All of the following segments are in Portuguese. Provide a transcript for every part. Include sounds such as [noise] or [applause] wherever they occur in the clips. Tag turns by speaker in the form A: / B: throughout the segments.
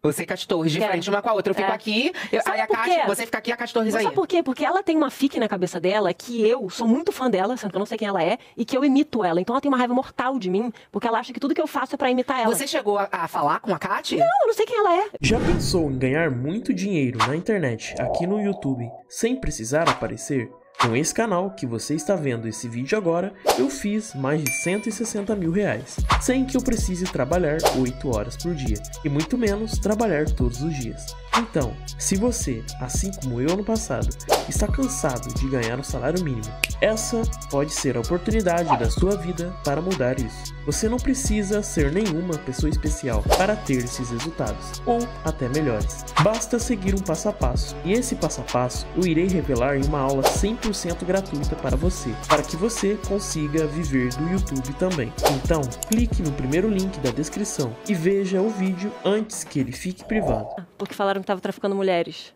A: Você e a Cate Torres, de
B: Quero.
A: frente uma com a outra. Eu fico
B: É.
A: aqui, eu- aí a Cate, você fica aqui e a Cate Torres
B: Mas
A: aí.
B: sabe por quê? Porque ela tem uma fique na cabeça dela que eu sou muito fã dela, sendo que eu não sei quem ela é, e que eu imito ela. Então ela tem uma raiva mortal de mim, porque ela acha que tudo que eu faço é pra imitar ela.
A: Você chegou a, a falar com a Cate?
B: Não, eu não sei quem ela é.
C: Já pensou em ganhar muito dinheiro na internet aqui no YouTube sem precisar aparecer? Com esse canal que você está vendo esse vídeo agora, eu fiz mais de 160 mil reais, sem que eu precise trabalhar 8 horas por dia, e muito menos trabalhar todos os dias. Então, se você, assim como eu no passado, está cansado de ganhar um salário mínimo, essa pode ser a oportunidade da sua vida para mudar isso. Você não precisa ser nenhuma pessoa especial para ter esses resultados, ou até melhores. Basta seguir um passo a passo, e esse passo a passo eu irei revelar em uma aula 100% gratuita para você, para que você consiga viver do YouTube também. Então, clique no primeiro link da descrição e veja o vídeo antes que ele fique privado.
B: Porque falaram que tava traficando mulheres.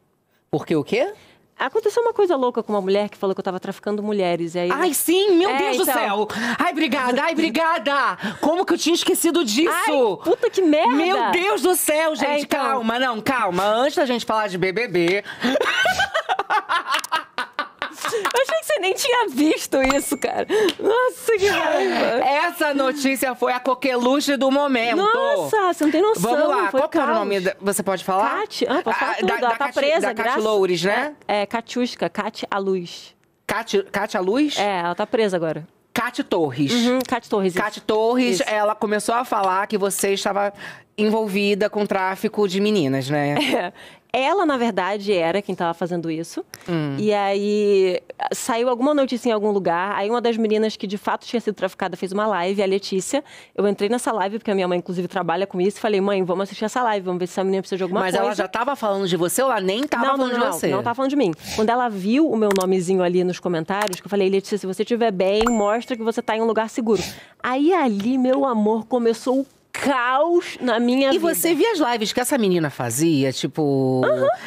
A: Porque o quê?
B: Aconteceu uma coisa louca com uma mulher que falou que eu tava traficando mulheres. Aí.
A: Ai, sim, meu
B: É,
A: Deus do
B: então.
A: céu! Ai, obrigada, ai, obrigada! Como que eu tinha esquecido disso?
B: Ai, puta que merda!
A: Meu Deus do céu, gente,
B: É, então.
A: calma, não, calma. Antes da gente falar de BBB, [laughs]
B: Eu achei que você nem tinha visto isso, cara. Nossa, que raiva.
A: essa notícia foi a coqueluche do momento.
B: Nossa, você não tem noção.
A: Vamos lá, qual que era o
B: caos.
A: nome? Da... Você pode falar?
B: Cate. Ah, posso falar
A: Ah,
B: tudo.
A: da-
B: Ela
A: da
B: tá
A: Cate-
B: presa,
A: Da Cate
B: graças...
A: Loures, né?
B: É, é Catiusca, Cate a Luz.
A: Cate, Cate a Luz?
B: É, ela tá presa agora.
A: Cate Torres.
B: Uhum, Cate Torres.
A: Cate Torres,
B: Isso.
A: ela começou a falar que você estava envolvida com tráfico de meninas, né? [laughs]
B: É. Ela, na verdade, era quem tava fazendo isso.
A: Hum.
B: E aí saiu alguma notícia em algum lugar. Aí uma das meninas que de fato tinha sido traficada fez uma live, a Letícia. Eu entrei nessa live, porque a minha mãe, inclusive, trabalha com isso, e falei, mãe, vamos assistir essa live, vamos ver se essa menina precisa de alguma
A: Mas
B: coisa.
A: ela já estava falando de você ou ela nem estava
B: não,
A: falando
B: não, não,
A: de você?
B: Não, tava falando de mim. Quando ela viu o meu nomezinho ali nos comentários, que eu falei, Letícia, se você estiver bem, mostra que você tá em um lugar seguro. Aí ali, meu amor, começou o caos na minha
A: E
B: vida.
A: você via as lives que essa menina fazia, tipo.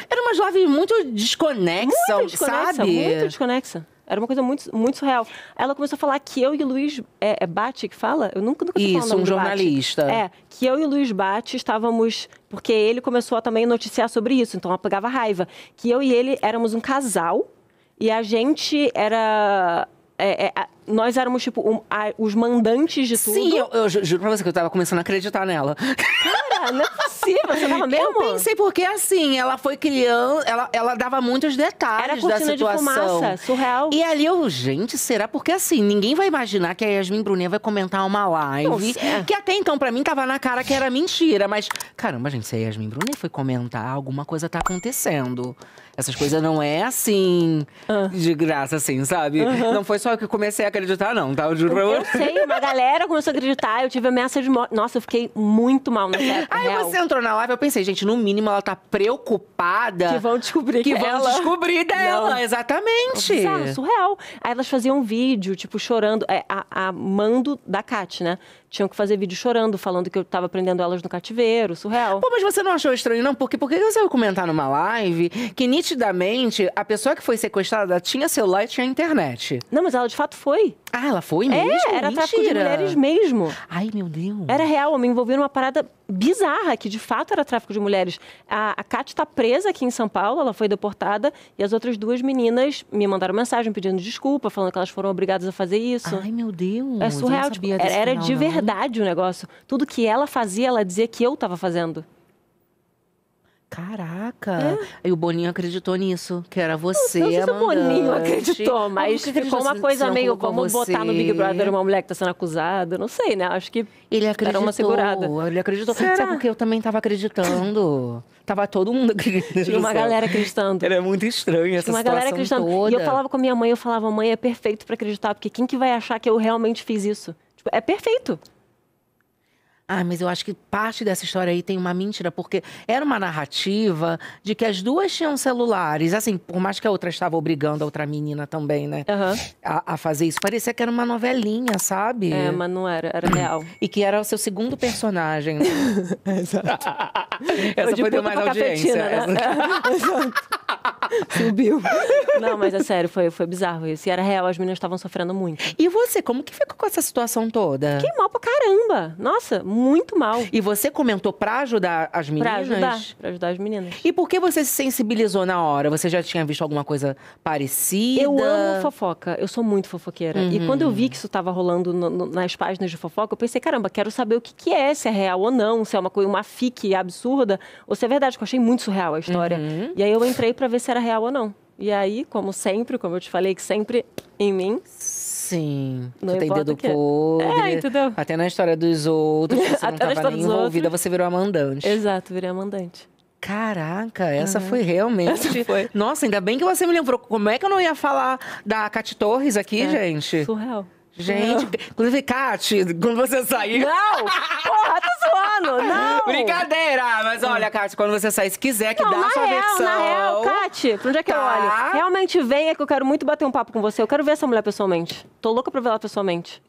A: Eram umas lives muito desconexas,
B: Muito desconexa,
A: sabe?
B: muito desconexa. Era uma coisa muito, muito surreal. Ela começou a falar que eu e o Luiz é, é Bate que fala? Eu nunca, nunca
A: Isso, um jornalista.
B: É, que eu e o Luiz Bate estávamos. Porque ele começou a também noticiar sobre isso, então ela pegava raiva. Que eu e ele éramos um casal e a gente era. é, é, nós éramos, tipo, um- a- os mandantes de tudo.
A: Sim, eu, eu ju- juro pra você que eu tava começando a acreditar nela.
B: Cara, não é possível. Você tava [laughs] mesmo?
A: Eu pensei porque assim, ela foi criando, ela, ela dava muitos detalhes
B: Era
A: da
B: cortina de
A: situação.
B: fumaça, surreal.
A: E ali eu, gente, será? Porque assim, ninguém vai imaginar que a Yasmin Brunet vai comentar uma live.
B: Não, é.
A: que até então, pra mim, tava na cara que era mentira. Mas, caramba, gente, se a Yasmin Brunet foi comentar, alguma coisa tá acontecendo. Essas coisas não é assim,
B: Ah.
A: de graça, assim, sabe? Não foi só eu que comecei a acreditar, não, tá? Eu juro pra
B: Eu
A: você.
B: sei, uma galera começou a acreditar, eu tive ameaça de morte. Nossa, eu fiquei muito mal nessa época,
A: Aí
B: real.
A: você entrou na live, eu pensei, gente, no mínimo ela tá preocupada.
B: Que vão descobrir que,
A: que vão
B: ela...
A: descobrir dela,
B: Não.
A: exatamente.
B: Bizarro, surreal. Aí elas faziam vídeo, tipo, chorando. É, a, a mando da Kat, né? Tinham que fazer vídeo chorando, falando que eu tava prendendo elas no cativeiro, surreal.
A: Pô, mas você não achou estranho, não? Porque por que você vai comentar numa live que nitidamente a pessoa que foi sequestrada tinha celular e tinha internet?
B: Não, mas ela de fato foi.
A: Ah, ela foi mesmo?
B: É, era tráfico de
A: Mentira.
B: mulheres mesmo.
A: Ai, meu Deus.
B: Era real, eu me envolvi numa parada bizarra, que de fato era tráfico de mulheres. A, a Kat tá presa aqui em São Paulo, ela foi deportada, e as outras duas meninas me mandaram mensagem pedindo desculpa, falando que elas foram obrigadas a fazer isso.
A: Ai, meu Deus.
B: é surreal, tipo, era,
A: final,
B: de
A: não.
B: verdade o negócio. Tudo que ela fazia, ela dizia que eu tava fazendo.
A: Caraca. Aí o Boninho acreditou nisso, que era você,
B: não sei se o Boninho acreditou, mas ficou
A: acreditou
B: uma coisa
A: não
B: meio como botar no Big
A: você?
B: Brother uma mulher que tá sendo acusada. Não sei, né? Acho que
A: Ele acreditou.
B: Era uma segurada.
A: Ele acreditou.
B: Será?
A: Sabe porque eu também tava acreditando? tava todo mundo acreditando.
B: tinha uma galera acreditando.
A: Era muito estranho essa
B: Tinha uma galera
A: situação
B: acreditando.
A: toda.
B: E eu falava com a minha mãe, eu falava, mãe, é perfeito pra acreditar, porque quem que vai achar que eu realmente fiz isso? Tipo, é perfeito.
A: Ah, mas eu acho que parte dessa história aí tem uma mentira, porque era uma narrativa de que as duas tinham celulares. Assim, por mais que a outra estava obrigando a outra menina também, né?
B: Aham.
A: A, a fazer isso. Parecia que era uma novelinha, sabe?
B: É, mas não era, era real. [clears throat]
A: E que era o seu segundo personagem. [laughs] Exato.
B: Foi
A: Essa
B: de
A: foi deu mais audiência.
B: cafetina, né?
A: Essa- [laughs]
B: Exato. [laughs] Subiu. Não, mas é sério, foi, foi bizarro isso. E era real, as meninas estavam sofrendo muito.
A: E você, como que ficou com essa situação toda?
B: Fiquei mal pra caramba. Nossa, muito mal.
A: E você comentou pra ajudar as meninas?
B: Pra ajudar, pra ajudar as meninas.
A: E por que você se sensibilizou na hora? Você já tinha visto alguma coisa parecida?
B: Eu amo fofoca, eu sou muito fofoqueira.
A: Uhum.
B: E quando eu vi que isso estava rolando no- no- nas páginas de fofoca, eu pensei, caramba, quero saber o que, que é, se é real ou não, se é uma coisa, uma fique absurda, ou se é verdade, porque eu achei muito surreal a história.
A: Uhum.
B: E aí eu entrei pra ver se era real ou não. E aí, como sempre, como eu te falei, que sempre em mim,
A: Sim.
B: Não
A: você tem dedo
B: que é.
A: podre.
B: É, entendeu?
A: Até na história dos outros, que você [laughs] não
B: Até na
A: tava
B: história
A: nem envolvida,
B: outros.
A: você virou a mandante.
B: exato, virei a mandante.
A: Caraca, essa foi realmente.
B: Essa foi.
A: Nossa, ainda bem que você me lembrou. Como é que eu não ia falar da Cati Torres aqui,
B: É.
A: gente?
B: Surreal.
A: Gente, inclusive, Cati, quando você sair.
B: Não! Porra, tá zoando! [laughs] Não!
A: Brincadeira! Mas olha, Cati, quando você sair, se quiser que
B: Não,
A: dá a
B: na
A: sua
B: real,
A: versão.
B: na real, Kati, pra onde é que eu
A: Tá.
B: olho? Realmente venha que eu quero muito bater um papo com você. Eu quero ver essa mulher pessoalmente. Tô louca pra ver ela pessoalmente.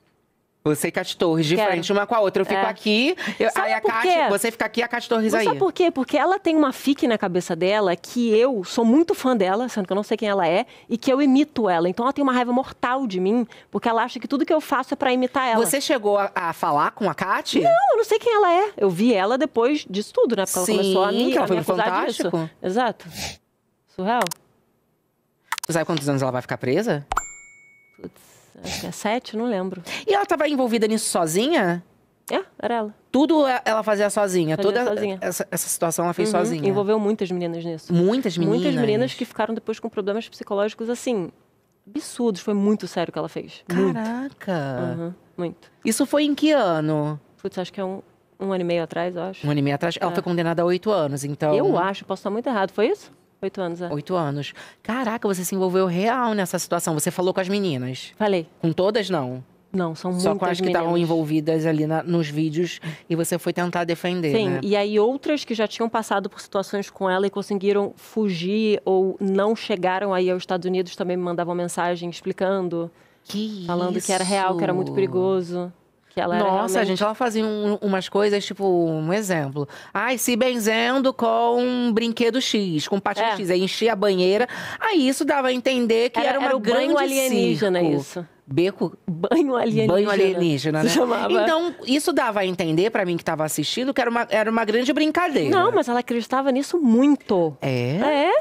A: Você e Cati Torres, de
B: Quero.
A: frente uma com a outra. Eu fico
B: É.
A: aqui, eu- aí a Cati, você fica aqui e a Cati Torres aí.
B: sabe por quê? Porque ela tem uma fique na cabeça dela que eu sou muito fã dela, sendo que eu não sei quem ela é, e que eu imito ela. Então ela tem uma raiva mortal de mim, porque ela acha que tudo que eu faço é pra imitar ela.
A: Você chegou a, a falar com a Cati?
B: Não, eu não sei quem ela é. Eu vi ela depois disso tudo, né? Porque ela
A: Sim,
B: começou a me,
A: que ela
B: a
A: foi
B: me
A: pro
B: acusar disso.
A: Fantástico.
B: Exato. Surreal.
A: Você sabe quantos anos ela vai ficar presa?
B: Acho que é sete, não lembro.
A: E ela tava envolvida nisso sozinha?
B: É, era ela.
A: Tudo é- ela fazia sozinha.
B: Fazia
A: Toda
B: sozinha.
A: Essa, essa situação ela fez
B: Uhum,
A: sozinha.
B: Envolveu muitas meninas nisso.
A: Muitas meninas.
B: Muitas meninas que ficaram depois com problemas psicológicos, assim, absurdos. Foi muito sério o que ela fez. Muito.
A: Caraca.
B: Uhum, muito.
A: Isso foi em que ano?
B: Putz, acho que é um, um ano e meio atrás, eu acho.
A: Um ano e meio atrás. Ela
B: É.
A: foi condenada a oito anos, então.
B: Eu acho, posso estar muito errado. Foi isso? Oito anos, é.
A: Oito anos. Caraca, você se envolveu real nessa situação. Você falou com as meninas.
B: Falei.
A: Com todas, não.
B: Não, são muitas
A: Só com as que estavam envolvidas ali na- nos vídeos e você foi tentar defender,
B: Sim,
A: né?
B: e aí outras que já tinham passado por situações com ela e conseguiram fugir ou não chegaram aí aos Estados Unidos também me mandavam mensagem explicando,
A: Que
B: falando que era real, que era muito
A: isso?
B: perigoso. Que ela
A: Nossa,
B: realmente...
A: gente, ela fazia um- umas coisas, tipo, um exemplo. Ai, se benzendo com um brinquedo X, com patinho
B: É.
A: X. Aí enchia a banheira. Aí isso dava a entender que era,
B: Era,
A: uma
B: era o
A: grande
B: banho alienígena,
A: circo.
B: isso.
A: Beco,
B: Banho alienígena.
A: banho alienígena, né?
B: Se chamava.
A: Então, isso dava a entender pra mim que tava assistindo que era uma, era uma grande brincadeira.
B: Não, mas ela acreditava nisso muito.
A: É?
B: É,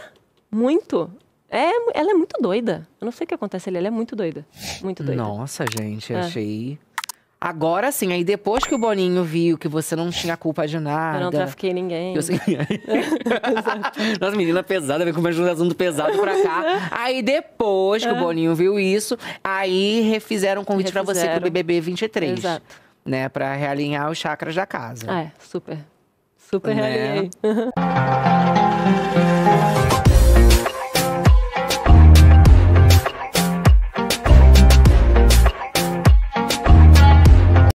B: muito. É, ela é muito doida. Eu não sei o que acontece ali, ela é muito doida. Muito doida.
A: Nossa, gente,
B: É.
A: Agora sim, aí depois que o Boninho viu que você não tinha culpa de nada.
B: Eu não trafiquei ninguém.
A: Eu sei. [laughs] Nossa, menina pesada, vem com uma assunto pesado pra cá. Aí depois que o Boninho viu isso, aí refizeram um convite pra você pro
B: Refizeram.
A: BBB 23.
B: Exato.
A: Né, pra realinhar os chakras da casa.
B: Ah, é, super. Super
A: Né?
B: realinhei. [laughs]